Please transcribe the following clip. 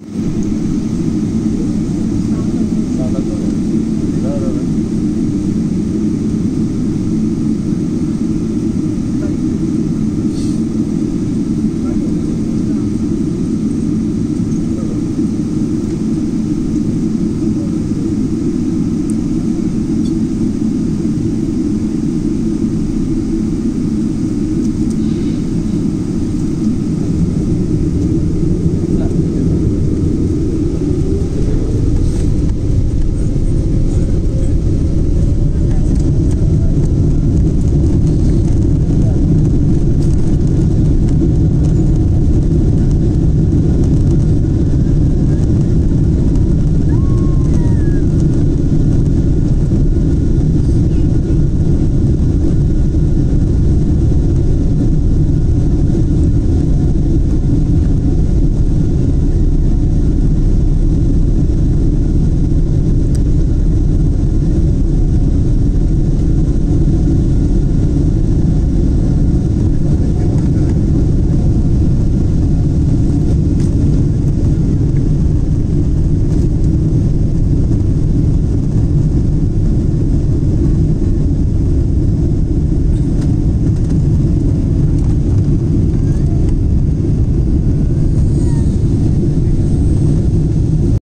you